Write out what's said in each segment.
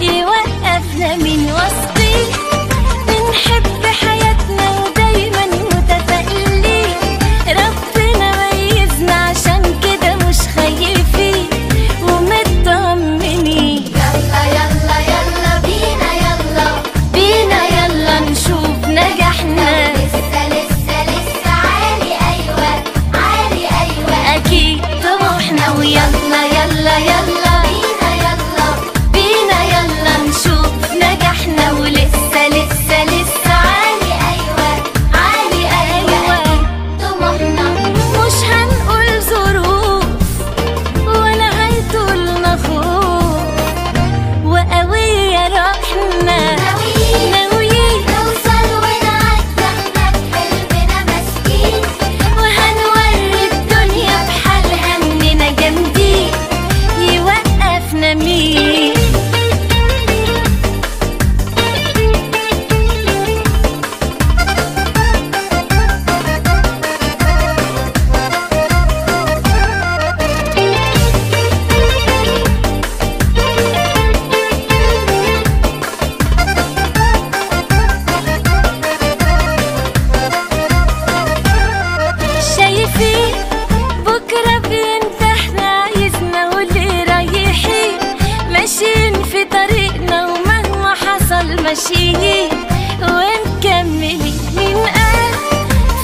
يوقفنا من عشيه قال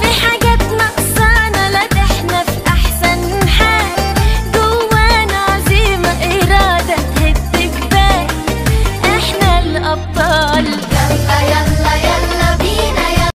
في حاجات ناقصانا لا إحنا في أحسن حال. جوانا عزيمه إرادة تهد جبال إحنا الأبطال.